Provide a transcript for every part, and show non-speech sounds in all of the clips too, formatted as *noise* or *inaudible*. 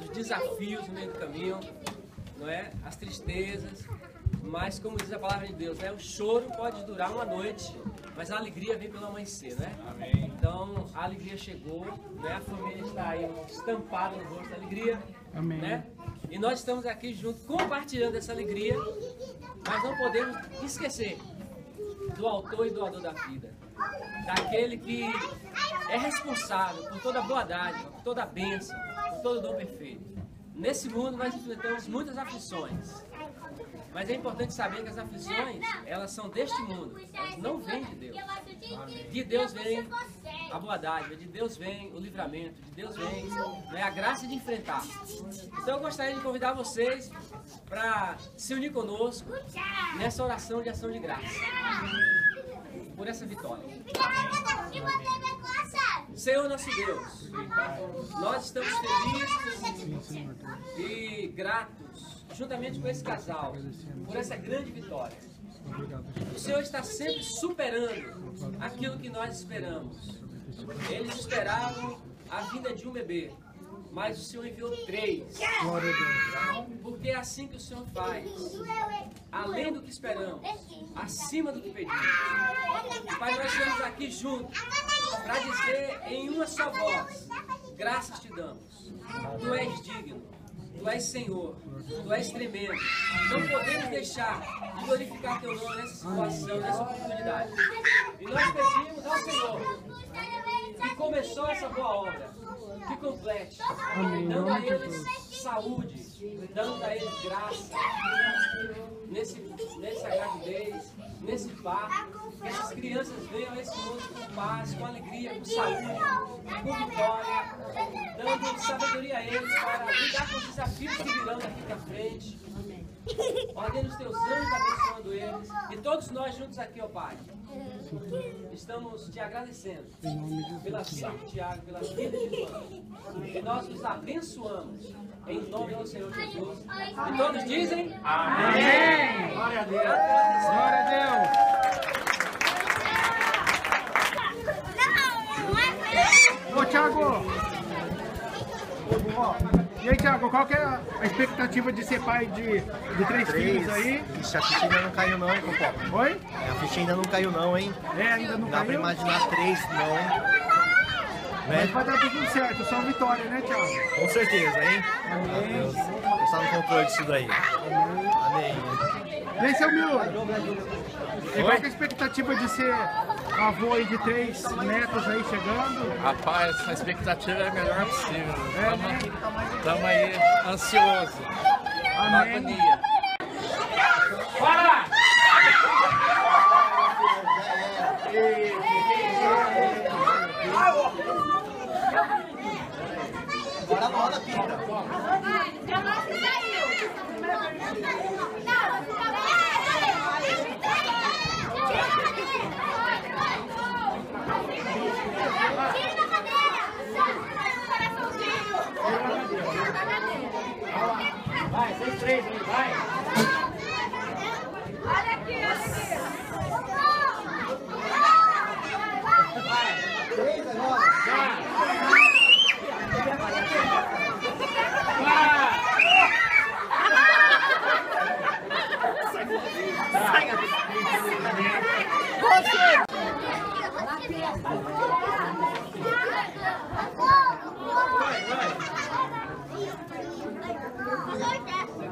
os desafios no meio do caminho, não é? As tristezas, mas como diz a palavra de Deus, né? O choro pode durar uma noite, mas a alegria vem pelo amanhecer, né? Amém. Então a alegria chegou, né? A família está aí estampada no rosto da alegria, Amém. né? E nós estamos aqui juntos compartilhando essa alegria, mas não podemos esquecer do autor e doador da vida, daquele que é responsável por toda a boa dádiva, por toda a bênção, todo dom perfeito. Nesse mundo nós enfrentamos muitas aflições, mas é importante saber que as aflições, elas são deste mundo, elas não vêm de Deus. De Deus vem a boa dádiva, de Deus vem o livramento, de Deus vem né, a graça de enfrentar. Então eu gostaria de convidar vocês para se unir conosco nessa oração de ação de graça. Por essa vitória. Senhor nosso Deus, nós estamos felizes e gratos juntamente com esse casal, por essa grande vitória. O Senhor está sempre superando aquilo que nós esperamos. Eles esperavam a vinda de um bebê, mas o Senhor enviou três. Porque é assim que o Senhor faz. Além do que esperamos, acima do que pedimos. Pai, nós estamos aqui juntos para dizer em uma só voz: graças te damos. Tu és digno. Tu és Senhor, Tu és tremendo. Não podemos deixar de glorificar Teu nome nessa situação, nessa oportunidade. E nós pedimos ao Senhor que começou essa boa obra, que complete, dando a eles saúde, dando a eles graça nesse, nessa gravidez, nesse parto, que essas crianças venham a esse mundo com paz, com alegria, com saúde, com vitória, dando sabedoria a eles para lidar com os desafios que virão daqui para frente. Ordena os teus anjos abençoando eles. E todos nós juntos aqui, ó Pai. Estamos te agradecendo pela vida de Tiago, pela vida de João. E nós os abençoamos em nome do Senhor Jesus. E todos dizem Amém. Glória a Deus. Glória a Deus. Ô, Tiago. E aí, Thiago, qual que é a expectativa de ser pai de, de três, três. filhos aí? Ixi, a ficha ainda não caiu não, hein, Copó? Oi? É, a ficha ainda não caiu não, hein? É, ainda não, não dá caiu? Dá pra imaginar três, não, hein? Mas né? vai dar tudo certo, só vitória, né, Thiago? Com certeza, hein? Amém. Deus está no controle disso daí. Amém. Amém. Vem, seu Miúdo. E qual é a expectativa de ser avô aí de três netos aí chegando? Rapaz, a expectativa é a melhor possível. Estamos é, né? aí ansiosos. Amém. Agonia. Para! Bora, bora, pinta. Vai, vocês três vai. Olha aqui, olha aqui. Vai. Três agora. Vai.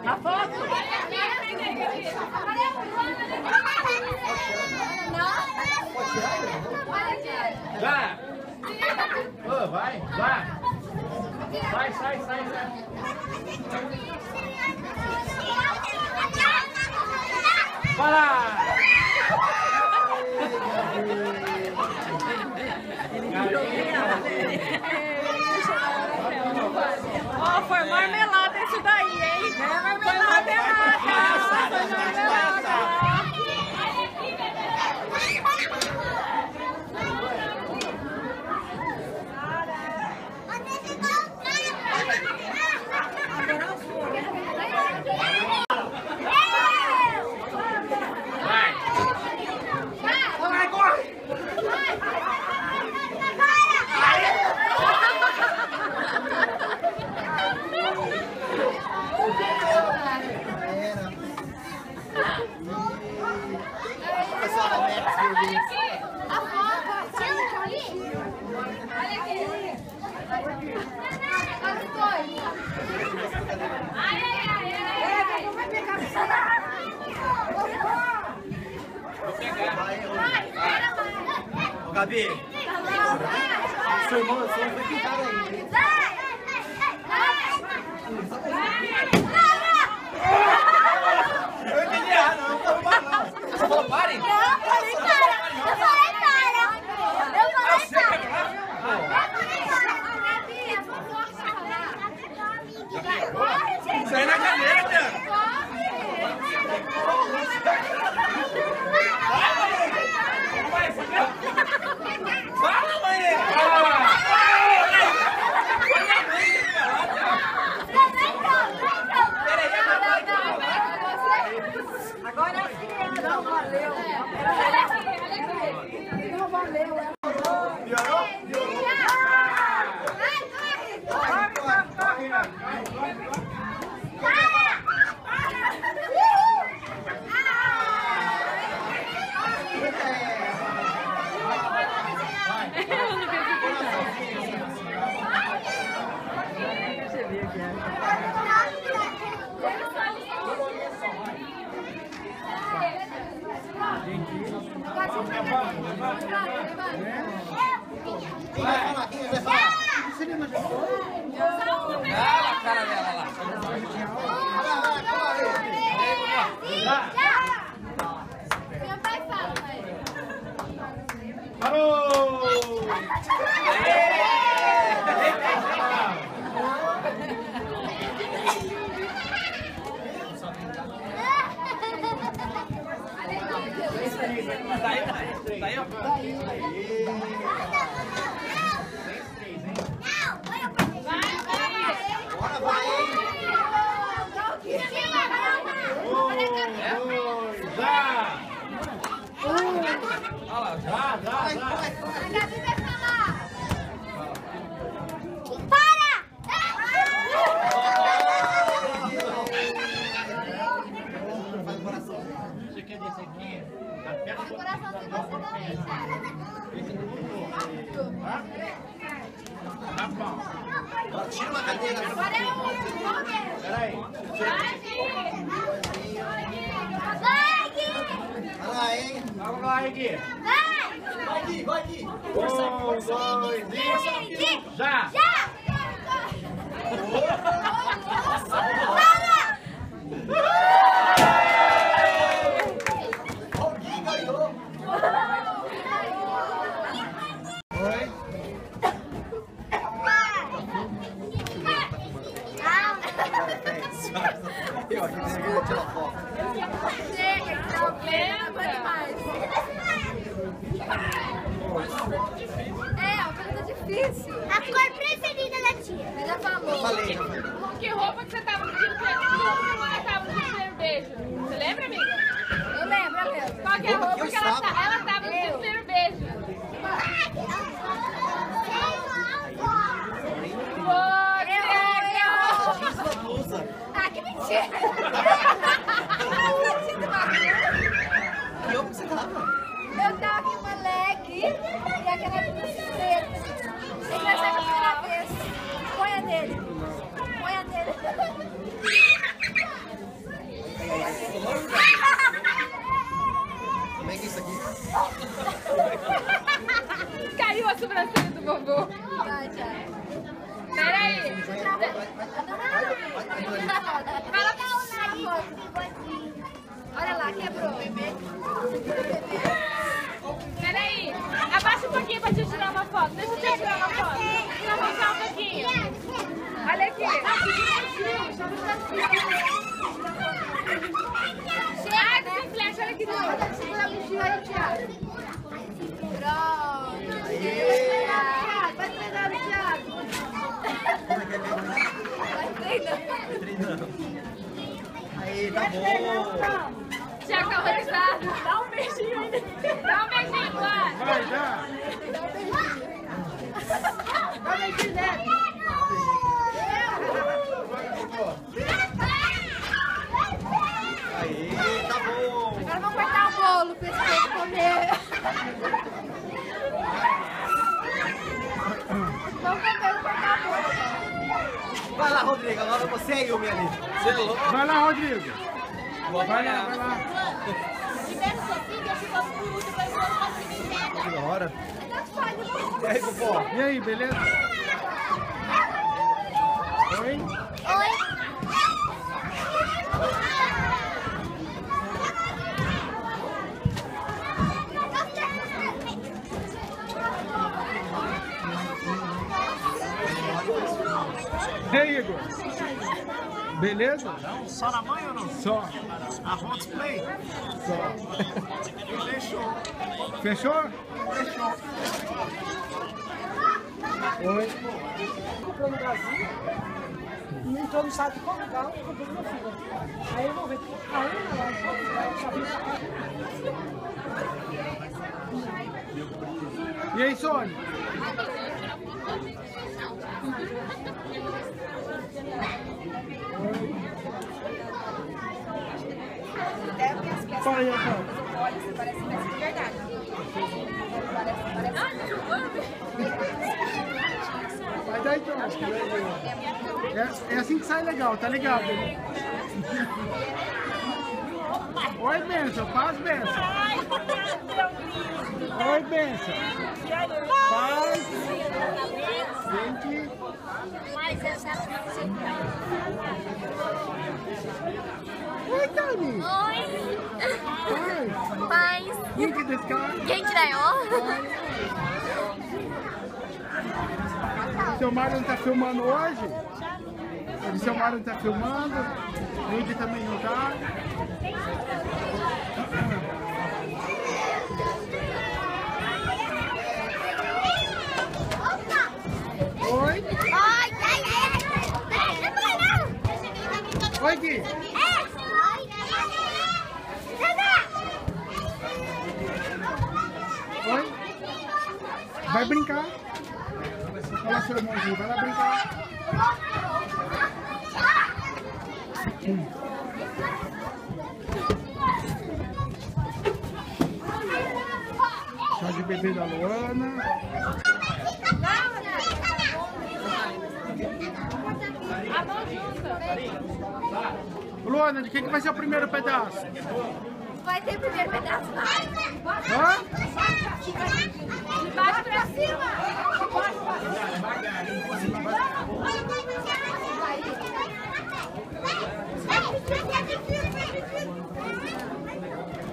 A foto? Vai! Oh, vai, vai! Sai, sai, sai, sai! Vai lá! Ó, oh, foi marmelada esse daí, hein? É marmelada, Vai! esse aqui, até a coração Esse tudo. Tá? Tá bom. Tira uma cadeira. Peraí. Vai lá, hein? Vamos lá, Egui. Vai! Vai aqui, vai aqui. Um, dois, três. Já! Já! que é roupa porque ela, tá, ela tava no seu primeiro beijo. Você Ah, que mentira! Que roupa você tava? Eu tava com uma leg e aquela blusa preta. que vai sair a primeira vez. Põe a dele. Põe a dele. Aí, tá bom. Já calma, Dá um beijinho ainda. Dá um beijinho, Clara. Vai, já. Dá um beijinho. Dá um beijinho, Neto. Dá um beijinho. Falar pra você aí, ô minha linda. Você é louco? Vai lá, Rodrigo. Vai lá, vai lá. Que da hora. Oi. E aí, Cupó? E aí, beleza? Oi? E aí, Igor? Beleza? Só na mãe ou não? Só. A Hot Play? Só. Fechou. Fechou? Fechou. Oi. comprou no Brasil e entrou no site de Portugal comprou meu filho. Aí eu vou ver a uma lá em Portugal, só vim pra cá. E aí, Sônia? Rafael. Olha, você parece mesmo de verdade. Parece, parece. Vai dar então. É, é assim que sai legal, tá ligado? Oi, benção, faz benção. Oi, benção. Mas essa Oi, Tani. Oi. Oi. Paz. Que é desse cara? Quem que é Seu Mário não tá filmando hoje? O seu Mário não tá filmando? O Indy também não tá? Ai, ai. Oi? Vai brincar. Olha lá seu irmãozinho, vai lá brincar. Chá bebê da Luana. Luana, de quem que vai ser o primeiro pedaço? Vai ter primeiro pedaço? Hã? De baixo pra cima.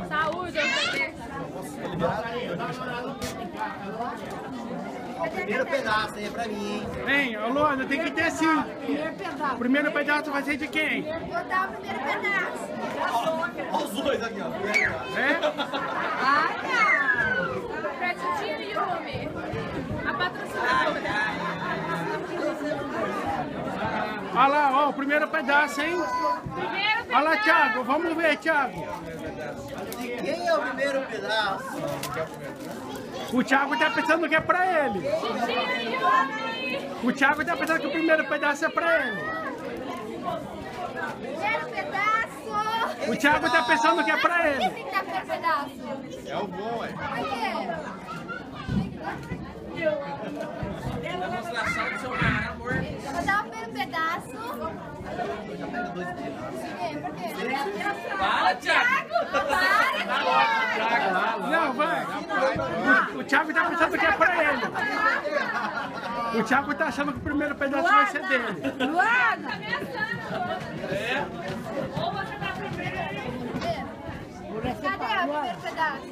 Saúde, bebê. Ó, o primeiro pedaço aí é pra mim, hein? Hein, ô Luana, tem que ter sim. Primeiro pedaço. O primeiro pedaço vai ser de quem? Vou dar o primeiro pedaço. Ó os dois aqui, ó. É? Pra titia Yumi. A patrocinadora. Olha lá, ó, o primeiro pedaço, hein? Primeiro Olha lá, Thiago, vamos ver, Thiago. Quem é o primeiro pedaço? O Thiago tá pensando que é pra ele. O Thiago tá pensando que o primeiro pedaço é pra ele. Primeiro pedaço. O Thiago tá pensando que é pra Quem ele. tem que dar primeiro pedaço? É o bom, é. Por quê? Demonstração do seu mar, amor. Eu vou dar o primeiro pedaço. Por quê? Por quê? Fala, Thiago. Para! Não, vai. O, Thiago tá pensando que é pra ele. O Thiago tá achando que o primeiro pedaço vai ser dele. Luana! Ou você tá primeiro. Cadê o primeiro pedaço?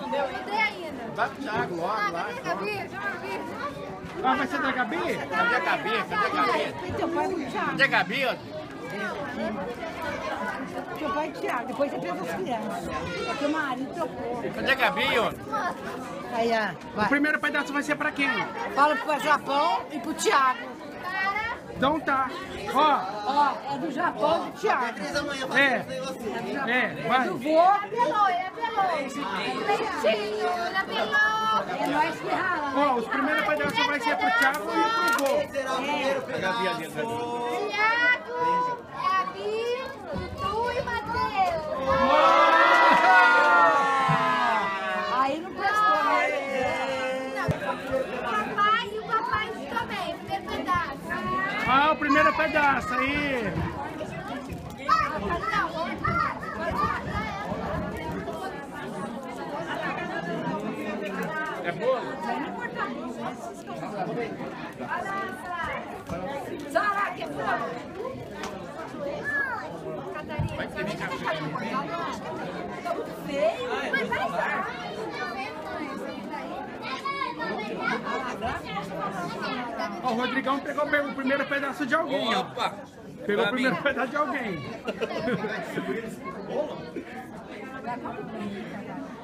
Não dei ainda. Vai pro Thiago logo, Ah, cadê a Gabi? A Gabi. Ah, vai ser da Gabi? Cadê a Gabi? Cadê a Gabi? Cadê a Gabi, ó? Teu pai e o Thiago. Depois você pega as crianças. É que o marido trocou. Cadê a Gabi, ó? Aí, ó. O Vai. primeiro pedaço vai ser pra quem? Fala pro Japão e pro Thiago. Então tá. Ó, Ó, é do Japão e do amanhã É. negócio aqui. é, vai. Vô, apelou, apelou. Leitinho, apelou. É nós que ralamos. Ó, os primeiros pedaços vai ser pro Thiago e pro Gol. Será o primeiro pedaço? Tiago, Gabi, Dudu e Matheus. Aí não prestou, né? Não, o papai e o papai também, primeiro pedaço. Ah, o primeiro pedaço aí. É bolo? Zara, que Vai ter nem café. feio. Mas vai. Ó, o Rodrigão pegou o primeiro pedaço de alguém, ó. Opa! Pegou o primeiro pedaço de alguém. *laughs* *laughs*